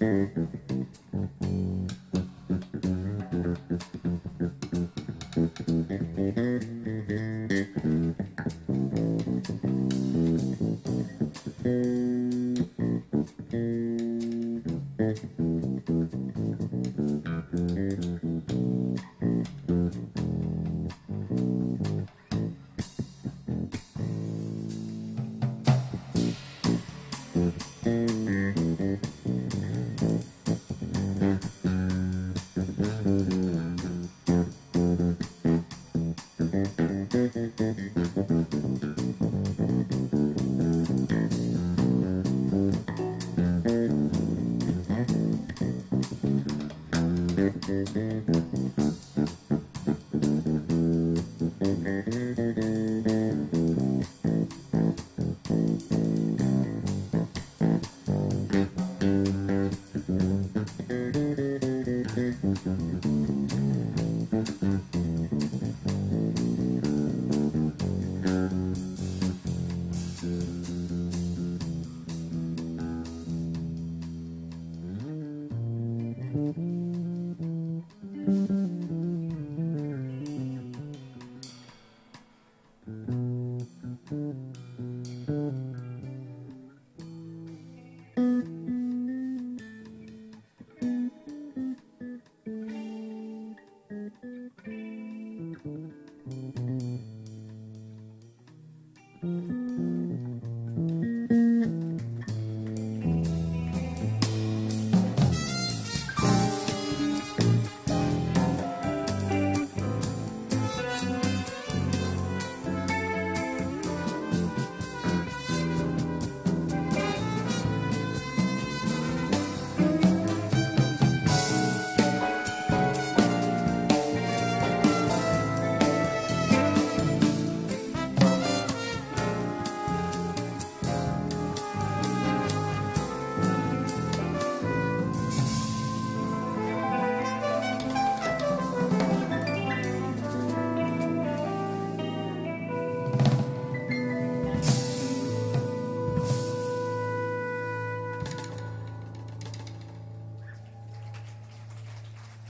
Mm-hmm. Mm-hmm.